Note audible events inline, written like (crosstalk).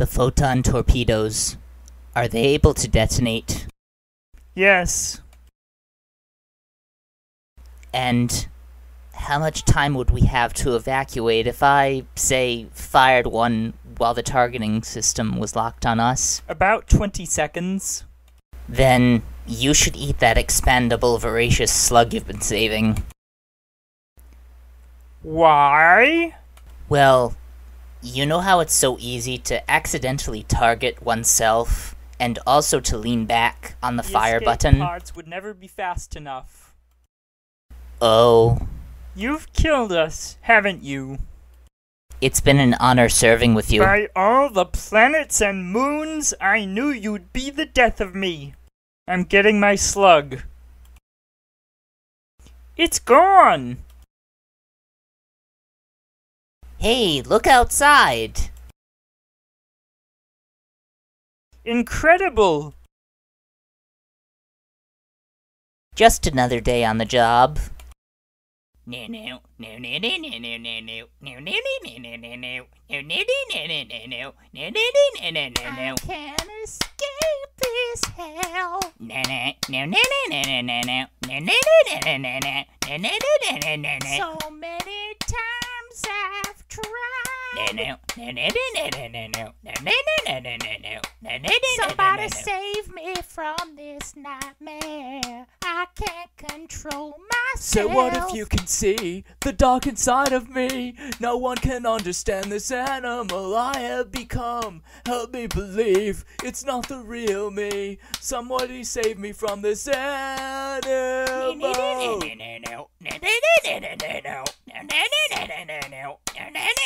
The photon torpedoes. Are they able to detonate? Yes. And how much time would we have to evacuate if I, say, fired one while the targeting system was locked on us? About 20 seconds. Then you should eat that expandable voracious slug you've been saving. Why? Well, you know how it's so easy to accidentally target oneself and also to lean back on the, The fire button? pods would never be fast enough. Oh, You've killed us, haven't you? it's been an honor serving with you. By all the planets and moons, I knew you'd be the death of me. I'm getting my slug. It's gone! Hey, look outside! Incredible! Just another day on the job. I can't escape this hell. So many times I've tried. Somebody save me from this nightmare. I can't control myself. So what if you can see the dark inside of me? No one can understand this animal I have become. Help me believe it's not the real me. Somebody save me from this animal. (laughs)